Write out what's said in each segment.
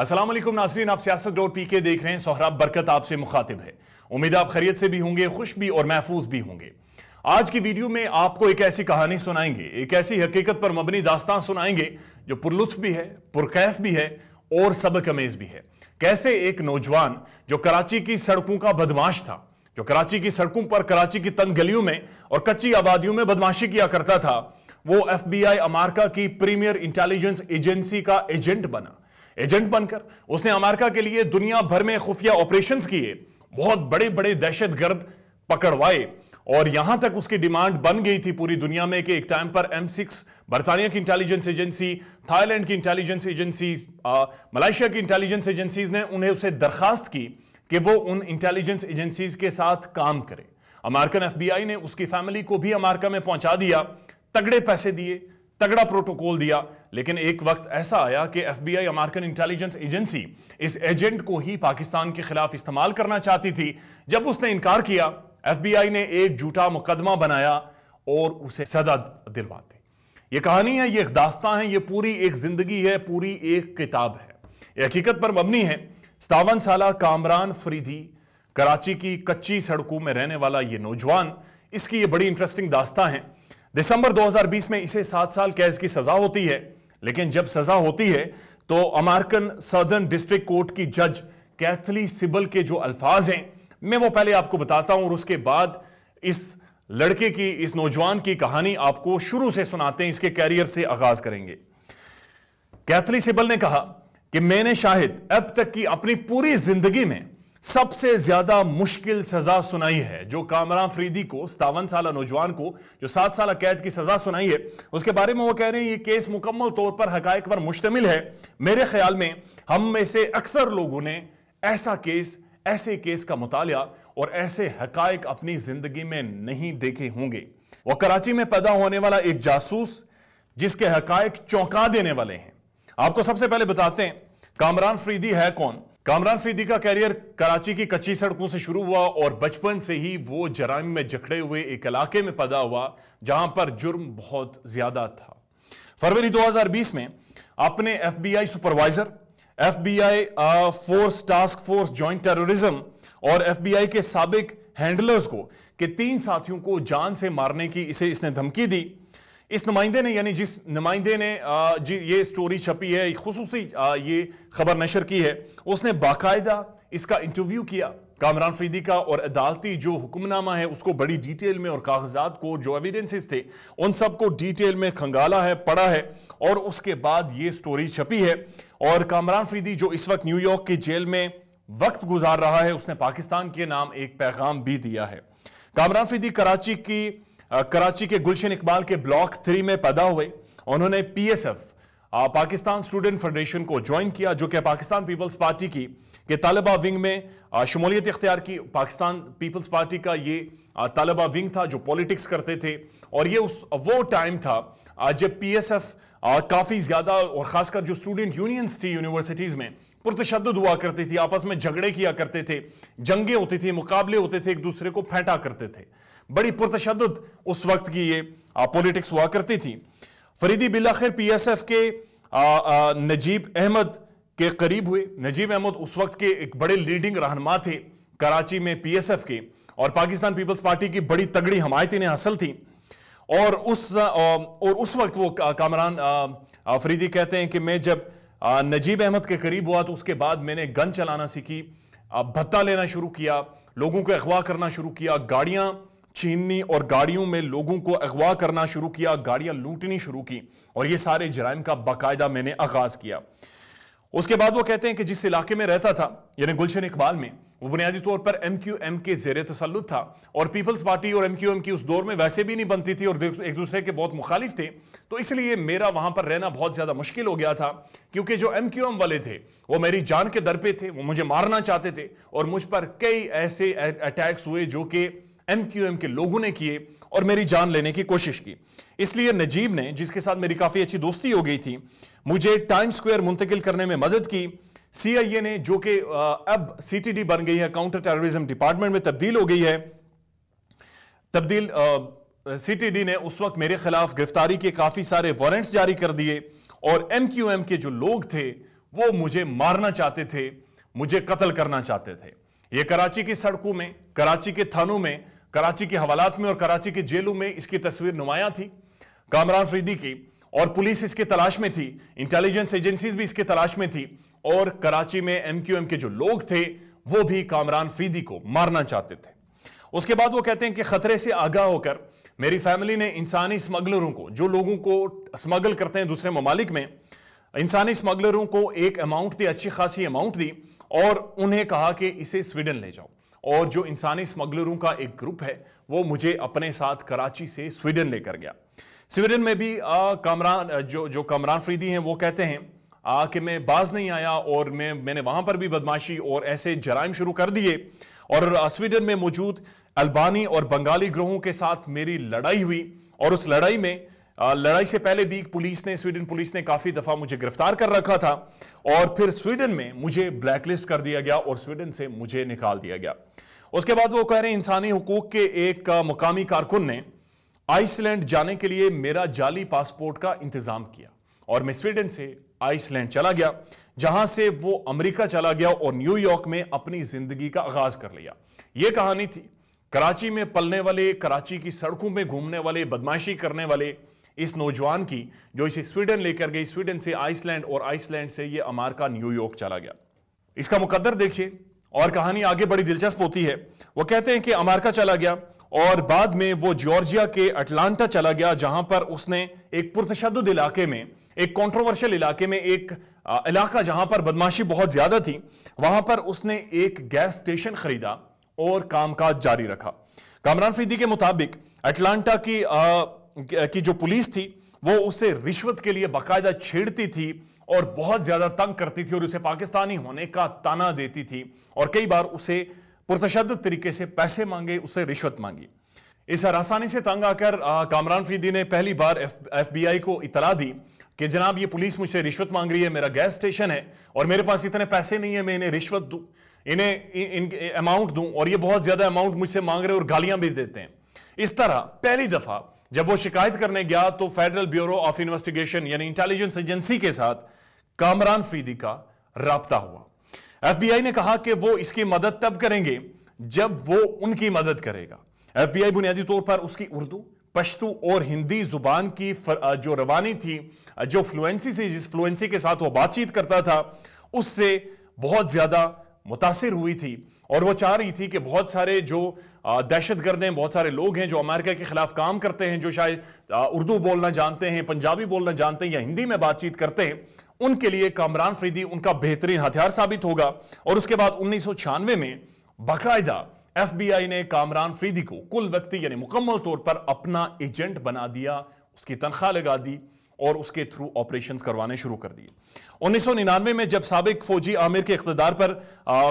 असलम नाजरीन, आप सियासत डॉट पी के देख रहे हैं। सोहराब बरकत आपसे मुखातिब है। उम्मीद आप खरीद से भी होंगे, खुश भी और महफूज भी होंगे। आज की वीडियो में आपको एक ऐसी कहानी सुनाएँगे, एक ऐसी हकीकत पर मबनी दास्तान सुनाएँगे, जो पुरलुत्फ भी है, पुरकैफ भी है और सबक अमेज भी है। कैसे एक नौजवान, जो कराची की सड़कों का बदमाश था, जो कराची की सड़कों पर कराची की तंग गलियों में और कच्ची आबादियों में बदमाशी किया करता था, वो एफ़ बी आई अमेरिका की प्रीमियर इंटेलिजेंस एजेंसी का एजेंट बना। एजेंट बनकर। उसने अमेरिका के लिए दुनिया भर में खुफिया ऑपरेशंस किए। बहुत बड़े बड़े दहशत गर्द पकड़वाए। और यहाँ तक उसकी डिमांड बन गई थी पूरी दुनिया में कि एक टाइम पर एम सिक्स बरतानिया की इंटेलिजेंस एजेंसी, थाईलैंड की इंटेलिजेंस एजेंसी मलेशिया की इंटेलिजेंस एजेंसीज ने उन्हें उसे दरखास्त की कि वो उन इंटेलिजेंस एजेंसीज के साथ काम करे। अमेरिकन एफबीआई ने उसकी फैमिली को भी अमेरिका में पहुँचा दिया, तगड़े पैसे दिए तगड़ा प्रोटोकॉल दिया। लेकिन एक वक्त ऐसा आया कि एफबीआई, अमेरिकन इंटेलिजेंस एजेंसी, इस एजेंट को ही पाकिस्तान के खिलाफ इस्तेमाल करना चाहती थी। जब उसने इनकार किया, एफबीआई ने एक झूठा मुकदमा बनाया और उसे सजा दिलवा दी। ये कहानी है, ये दास्तां है, ये पूरी एक ज़िंदगी है, पूरी एक किताब है। ये हकीकत पर मबनी है सतावन साल कामरान फरीदी, कराची की कच्ची सड़कों में रहने वाला ये नौजवान, इसकी ये बड़ी इंटरेस्टिंग दास्तां है। दिसंबर 2020 में इसे सात साल कैद की सजा होती है। लेकिन जब सजा होती है तो अमेरिकन सदर्न डिस्ट्रिक्ट कोर्ट की जज कैथली सिबल के जो अल्फाज हैं, मैं वो पहले आपको बताता हूँ और उसके बाद इस लड़के की, इस नौजवान की कहानी आपको शुरू से सुनाते हैं, इसके कैरियर से आगाज़ करेंगे। कैथली सिबल ने कहा कि मैंने शाहिद अब तक की अपनी पूरी ज़िंदगी में सबसे ज़्यादा मुश्किल सजा सुनाई है। जो कामरान फरीदी को सतावन साल नौजवान को, जो सात साल कैद की सजा सुनाई है, उसके बारे में वो कह रहे हैं, ये केस मुकम्मल तौर पर हकायक पर मुश्तमिल है। मेरे ख्याल में हम में से अक्सर लोगों ने ऐसा केस, ऐसे केस का मुताल और ऐसे हकायक अपनी ज़िंदगी में नहीं देखे होंगे। वह कराची में पैदा होने वाला एक जासूस, जिसके हकायक चौंका देने वाले हैं। आपको सबसे पहले बताते हैं, कामरान फरीदी है कौन? कामरान फरीदी का कैरियर कराची की कच्ची सड़कों से शुरू हुआ और बचपन से ही वो जराइम में जखड़े हुए एक इलाके में पैदा हुआ, जहाँ पर जुर्म बहुत ज़्यादा था। फरवरी 2020 में अपने FBI supervisor, FBI force, task force joint terrorism और एफबीआई के सबक हैंडलर्स को, के तीन साथियों को जान से मारने की इसे इसने धमकी दी इस नुमाइंदे ने, यानी जिस नुमाइंदे ने जी, ये स्टोरी छपी है खसूसी ये खबर नशर की है, उसने बाकायदा इसका इंटरव्यू किया, कामरान फरीदी का, और अदालती जो हुक्मनामा है, उसको बड़ी डिटेल में और कागजात को जो एविडेंसेस थे, उन सबको डिटेल में खंगाला है पढ़ा है, और उसके बाद ये स्टोरी छपी है, और कामरान फरीदी जो इस वक्त न्यूयॉर्क की जेल में वक्त गुजार रहा है, उसने पाकिस्तान के नाम एक पैगाम भी दिया है। कामरान फरीदी कराची की कराची के गुलशन इकबाल के ब्लॉक थ्री में पैदा हुए। उन्होंने पीएसएफ पाकिस्तान स्टूडेंट फेडरेशन को ज्वाइन किया, जो कि पाकिस्तान पीपल्स पार्टी की, के तालिबा विंग में शमूलियत इख्तियार की। पाकिस्तान पीपल्स पार्टी का ये तालिबा विंग था जो पॉलिटिक्स करते थे। और ये उस, वो टाइम था जब पीएसएफ काफ़ी ज़्यादा, और ख़ासकर जो स्टूडेंट यूनियंस थी यूनिवर्सिटीज़ में पुरतशद हुआ करती थी, आपस में झगड़े किया करते थे, जंगे होती थी, मुकाबले होते थे, एक दूसरे को फेंटा करते थे। बड़ी पुरतशद उस वक्त की ये पॉलिटिक्स हुआ करती थी। फरीदी बिलाखिर पीएसएफ के आ, आ, नजीब अहमद के करीब हुए। नजीब अहमद उस वक्त के एक बड़े लीडिंग रहनमा थे कराची में पीएसएफ के और पाकिस्तान पीपल्स पार्टी की बड़ी तगड़ी हमायत इन्हें हासिल थी। और उस और उस वक्त वो कामरान फरीदी कहते हैं कि मैं जब नजीब अहमद के करीब हुआ तो उसके बाद मैंने गन चलाना सीखी भत्ता लेना शुरू किया लोगों को अगवा करना शुरू किया गाड़ियाँ छीननी और गाड़ियों में लोगों को अगवा करना शुरू किया, गाड़ियाँ लूटनी शुरू की और ये सारे जराइम का बाकायदा मैंने आगाज़ किया। उसके बाद वो कहते हैं कि जिस इलाके में रहता था, यानी गुलशन इकबाल में, वो बुनियादी तौर पर एम क्यू एम के जेर तसलुत था और पीपल्स पार्टी और एम क्यू एम की उस दौर में वैसे भी नहीं बनती थी और एक दूसरे के बहुत मुखालिफ थे तो इसलिए मेरा वहाँ पर रहना बहुत ज़्यादा मुश्किल हो गया था, क्योंकि जो एम क्यू एम वाले थे, वो मेरी जान के दर पे थे, वो मुझे मारना चाहते थे और मुझ पर कई ऐसे अटैक्स हुए जो कि एम क्यू एम के लोगों ने किए और मेरी जान लेने की कोशिश की। इसलिए नजीब ने, जिसके साथ मेरी काफ़ी अच्छी दोस्ती हो गई थी, मुझे टाइम स्क्वायर मुंतकिल करने में मदद की। सीआईए ने, जो कि अब सीटीडी बन गई है काउंटर टेररिज्म डिपार्टमेंट में तब्दील हो गई है। तब्दील सीटीडी ने उस वक्त मेरे खिलाफ गिरफ्तारी के काफ़ी सारे वारंट्स जारी कर दिए और एम क्यू एम के जो लोग थे, वो मुझे मारना चाहते थे, मुझे कत्ल करना चाहते थे। ये कराची की सड़कों में, कराची के थानों में, कराची के हवालात में और कराची के जेलों में इसकी तस्वीर नुमाया थी। कामरान फरीदी की और पुलिस इसके तलाश में थी। इंटेलिजेंस एजेंसीज भी इसके तलाश में थी। और कराची में एमक्यूएम के जो लोग थे, वो भी कामरान फरीदी को मारना चाहते थे। उसके बाद वो कहते हैं कि खतरे से आगाह होकर मेरी फैमिली ने इंसानी स्मगलरों को, जो लोगों को स्मगल करते हैं दूसरे ममालिक में इंसानी स्मगलरों को एक अमाउंट दी अच्छी खासी अमाउंट दी और उन्हें कहा कि इसे स्वीडन ले जाओ। और जो इंसानी स्मगलरों का एक ग्रुप है वो मुझे अपने साथ कराची से स्वीडन लेकर गया। स्वीडन में भी कामरान जो जो कामरान फरीदी हैं वो कहते हैं आ, कि मैं बाज नहीं आया और मैं मैंने वहाँ पर भी बदमाशी और ऐसे जराइम शुरू कर दिए। और स्वीडन में मौजूद अल्बानी और बंगाली ग्रोहों के साथ मेरी लड़ाई हुई और उस लड़ाई में लड़ाई से पहले भी पुलिस ने, स्वीडन पुलिस ने काफ़ी दफ़ा मुझे गिरफ़्तार कर रखा था और फिर स्वीडन में मुझे ब्लैकलिस्ट कर दिया गया और स्वीडन से मुझे निकाल दिया गया। उसके बाद वो कह रहे हैं, इंसानी हकूक के एक मुकामी कारकुन ने आइसलैंड जाने के लिए मेरा जाली पासपोर्ट का इंतज़ाम किया और मैं स्वीडन से आइसलैंड चला गया, जहाँ से वो अमेरिका चला गया और न्यूयॉर्क में अपनी ज़िंदगी का आगाज़ कर लिया। ये कहानी थी, कराची में पलने वाले, कराची की सड़कों में घूमने वाले, बदमाशी करने वाले इस नौजवान की जो इसे स्वीडन लेकर गई स्वीडन से आइसलैंड और आइसलैंड से ये अमेरिका न्यूयॉर्क चला गया। इसका मुकद्दर देखिए और कहानी आगे बड़ी दिलचस्प होती है। वो कहते हैं कि अमेरिका चला गया और बाद में वो जॉर्जिया के अटलांटा चला गया जहाँ पर उसने एक पुरतशद इलाके में एक कंट्रोवर्शियल इलाके में एक इलाका जहाँ पर बदमाशी बहुत ज़्यादा थी वहाँ पर उसने एक गैस स्टेशन खरीदा और कामकाज जारी रखा। कामरान फरीदी के मुताबिक अटलांटा की आ, की जो पुलिस थी, वो उसे रिश्वत के लिए बाकायदा छेड़ती थी और बहुत ज़्यादा तंग करती थी और उसे पाकिस्तानी होने का ताना देती थी और कई बार उसे पुरतशद तरीके से पैसे मांगे उससे रिश्वत मांगी। इस आसानी से तंग आकर कामरान फरीदी ने पहली बार एफ़ बी आई को इतला दी कि जनाब, ये पुलिस मुझसे रिश्वत मांग रही है, मेरा गैस स्टेशन है और मेरे पास इतने पैसे नहीं है, मैं इन्हें रिश्वत दूँ, इन्हें इन अमाउंट दूँ और ये बहुत ज़्यादा अमाउंट मुझसे मांग रहे और गालियाँ भी देते हैं। इस तरह पहली दफ़ा जब वो शिकायत करने गया तो फेडरल ब्यूरो ऑफ़ इन्वेस्टिगेशन यानी इंटेलिजेंस एजेंसी के साथ कामरान फरीदी का रबता हुआ। एफबीआई ने कहा कि वो इसकी मदद तब करेंगे जब वो उनकी मदद करेगा। एफबीआई बुनियादी तौर पर उसकी उर्दू, पश्तू और हिंदी ज़ुबान की जो रवानी थी जो फ्लुएंसी से, जिस फ्लुएंसी के साथ वो बातचीत करता था, उससे बहुत ज़्यादा मुतासर हुई थी और वो चाह रही थी कि बहुत सारे जो दहशत गर्द हैं, बहुत सारे लोग हैं जो अमेरिका के खिलाफ काम करते हैं, जो शायद उर्दू बोलना जानते हैं, पंजाबी बोलना जानते हैं या हिंदी में बातचीत करते हैं, उनके लिए कामरान फरीदी उनका बेहतरीन हथियार साबित होगा। और उसके बाद उन्नीस सौ छियानवे में बाकायदा एफबीआई ने कामरान फरीदी को कुल व्यक्ति यानी मुकम्मल तौर पर अपना एजेंट बना दिया, उसकी तनख्वाह लगा दी। और उसके थ्रू ऑपरेशन करवाने शुरू कर दिए। उन्नीस सौ निन्यानवे में जब सबक फौजी आमिर के इकतदार पर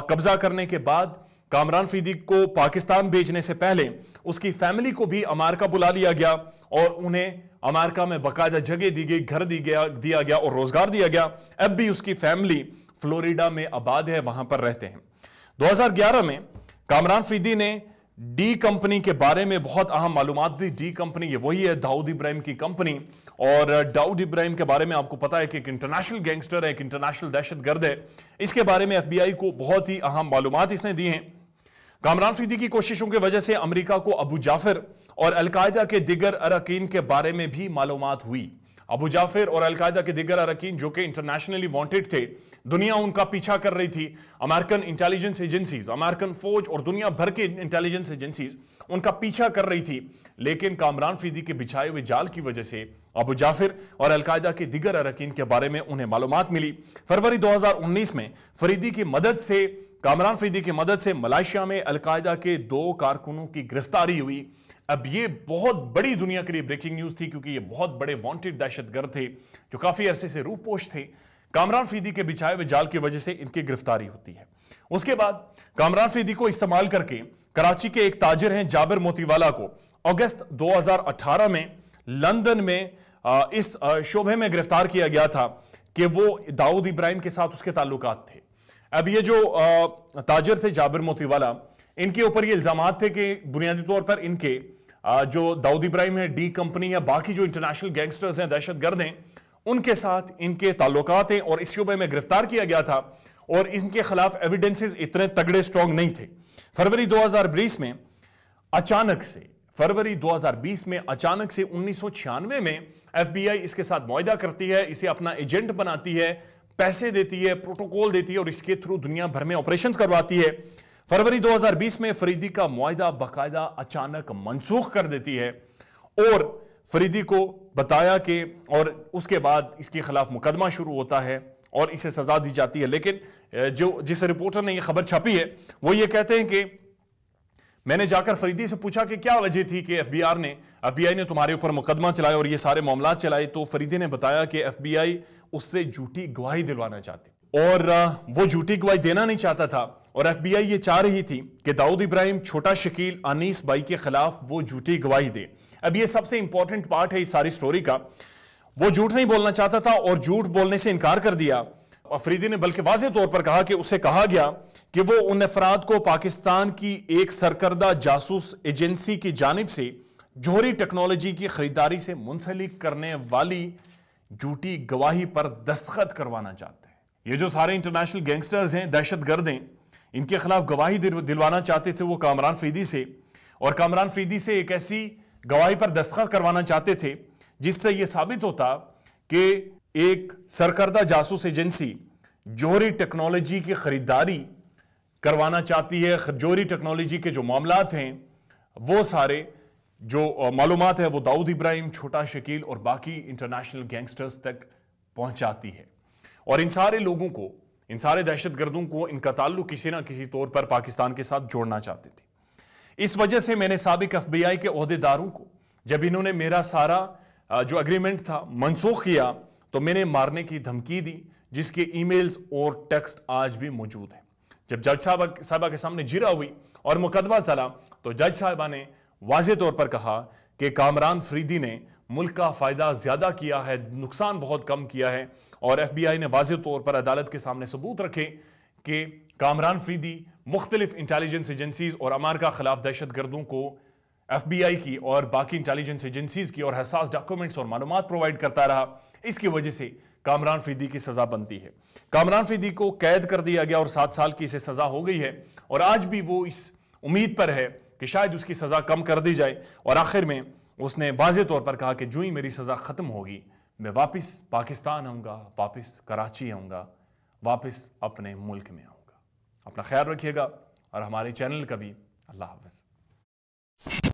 कब्जा करने के बाद कामरान फीदी को पाकिस्तान भेजने से पहले उसकी फैमिली को भी अमेरिका बुला लिया गया और उन्हें अमेरिका में बाकायदा जगह दी गई, घर दी गया, दिया गया और रोज़गार दिया गया। अब भी उसकी फैमिली फ्लोरिडा में आबाद है, वहाँ पर रहते हैं। 2011 में कामरान फीदी ने डी कंपनी के बारे में बहुत अहम मालूम दी। डी कंपनी ये वही है, दाऊद इब्राहिम की कंपनी और दाऊद इब्राहिम के बारे में आपको पता है कि एक इंटरनेशनल गैंगस्टर है, एक इंटरनेशनल दहशत गर्द है। इसके बारे में एफबीआई को बहुत ही अहम मालूम इसने दी हैं। कामरान फीदी की कोशिशों की वजह से अमरीका को अबू जाफिर और अलकायदा के दिगर अरकान के बारे में भी मालूम हुई। अबू जाफिर और अलकायदा के दिगर अरकान जो कि इंटरनेशनली वांटेड थे, दुनिया उनका पीछा कर रही थी। अमेरिकन इंटेलिजेंस एजेंसीज अमेरिकन फौज और दुनिया भर के इंटेलिजेंस एजेंसीज उनका पीछा कर रही थी। लेकिन कामरान फरीदी के बिछाए हुए जाल की वजह से अबू जाफिर और अलकायदा के दिगर अरकान के बारे में उन्हें मालूम मिली। फरवरी 2019 में फरीदी की मदद से, कामरान फरीदी की मदद से मलाइशिया में अलकायदा के दो कारकुनों की गिरफ्तारी हुई। अब ये बहुत बड़ी दुनिया के लिए ब्रेकिंग न्यूज़ थी क्योंकि ये बहुत बड़े वांटेड दहशतगर्द थे, जो काफ़ी अरसे से रूपोश थे। कामरान फरीदी के बिछाए हुए जाल की वजह से इनकी गिरफ्तारी होती है। उसके बाद कामरान फरीदी को इस्तेमाल करके कराची के एक ताजिर हैं जाबिर मोतीवाला को अगस्त 2018 में लंदन में इस शोभे में गिरफ़्तार किया गया था कि वो दाऊद इब्राहिम के साथ उसके ताल्लुक थे। अब ये जो ताजिर थे जाबिर मोतीवाला, इनके ऊपर ये इल्ज़ाम थे कि बुनियादी तौर पर इनके जो दाऊद इब्राहिम है डी कंपनी या बाकी जो इंटरनेशनल गैंगस्टर्स हैं दहशत गर्द हैं, उनके साथ इनके ताल्लुकात हैं और इस शुबे में गिरफ़्तार किया गया था और इनके खिलाफ एविडेंसेस इतने तगड़े स्ट्रॉन्ग नहीं थे। फरवरी 2020 में अचानक से, फरवरी 2020 में अचानक से उन्नीस सौ छियानवे में एफबीआई इसके साथ मुआदा करती है, इसे अपना एजेंट बनाती है, पैसे देती है प्रोटोकॉल देती है और इसके थ्रू दुनिया भर में ऑपरेशंस करवाती है। फरवरी 2020 में फरीदी का मुआदा बाकायदा अचानक मनसूख कर देती है और फरीदी को बताया कि और उसके बाद इसके खिलाफ मुकदमा शुरू होता है और इसे सजा दी जाती है। लेकिन जो जिस रिपोर्टर ने यह खबर छापी है, वो ये कहते हैं कि मैंने जाकर फरीदी से पूछा कि क्या वजह थी कि एफबीआर ने, एफबीआई ने तुम्हारे ऊपर मुकदमा चलाया और ये सारे मामला चलाए तो फरीदी ने बताया कि एफबीआई उससे झूठी गवाही दिलवाना चाहती और वो झूठी गवाही देना नहीं चाहता था। और एफबीआई ये चाह रही थी कि दाऊद इब्राहिम, छोटा शकील अनीस बाई के खिलाफ वो झूठी गवाही दे। अब ये सबसे इंपॉर्टेंट पार्ट है इस सारी स्टोरी का। वो झूठ नहीं बोलना चाहता था और झूठ बोलने से इनकार कर दिया। अफरीदी ने बल्कि वाजे तौर पर कहा कि उसे कहा गया कि वो उन अफराद को पाकिस्तान की एक सरकर्दा जासूस एजेंसी की जानब से जोहरी टेक्नोलॉजी की खरीदारी से मुंसलिक करने वाली झूठी गवाही पर दस्तखत करवाना चाहते ये जो सारे इंटरनेशनल गैंगस्टर्स हैं, दहशत गर्द हैं, इनके खिलाफ गवाही दिलवाना चाहते थे वो कामरान फरीदी से। और कामरान फरीदी से एक ऐसी गवाही पर दस्तखत करवाना चाहते थे, जिससे ये साबित होता कि एक सरकर्दा जासूस एजेंसी जोहरी टेक्नोलॉजी की खरीदारी करवाना चाहती है। जोहरी टेक्नोलॉजी के जो मामला हैं, वो सारे जो मालूम है, वो दाऊद इब्राहिम, छोटा शकील और बाकी इंटरनेशनल गैंगस्टर्स तक पहुंचाती है। और इन सारे लोगों को, इन सारे दहशत गर्दों को इनका ताल्लुक किसी ना किसी तौर पर पाकिस्तान के साथ जोड़ना चाहते थे। इस वजह से मैंने सबक एफ़ बी आई के अहदेदारों को, जब इन्होंने मेरा सारा जो अग्रीमेंट था, मनसूख किया तो मैंने मारने की धमकी दी, जिसके ईमेल्स और टेक्स्ट आज भी मौजूद हैं। जब जज साहबा साहबा के सामने जिरा हुई और मुकदमा चला तो जज साहबा ने वाज तौर पर कहा कि कामरान फरीदी ने मुल्क का फ़ायदा ज़्यादा किया है, नुकसान बहुत कम किया है और एफ़ बी आई ने वाज तौर पर अदालत के सामने सबूत रखे कि कामरान फरीदी मुख्तलिफ़ इंटेलिजेंस एजेंसीज और अमेरिका खिलाफ दहशत गर्दों को एफ़ बी आई की और बाकी इंटेलिजेंस एजेंसीज की और हसास डॉक्यूमेंट्स और मालूम प्रोवाइड करता रहा। इसकी वजह से कामरान फीदी की सजा बनती है। कामरान फीदी को कैद कर दिया गया और सात साल की इसे सजा हो गई है और आज भी वो इस उम्मीद पर है कि शायद उसकी सजा कम कर दी जाए। और आखिर में उसने वाज तौर पर कहा कि जो ही मेरी सजा खत्म होगी, मैं वापस पाकिस्तान आऊँगा, वापस कराची आऊँगा, वापस अपने मुल्क में आऊँगा। अपना ख्याल रखिएगा और हमारे चैनल का भी अल्लाह हाफिज़।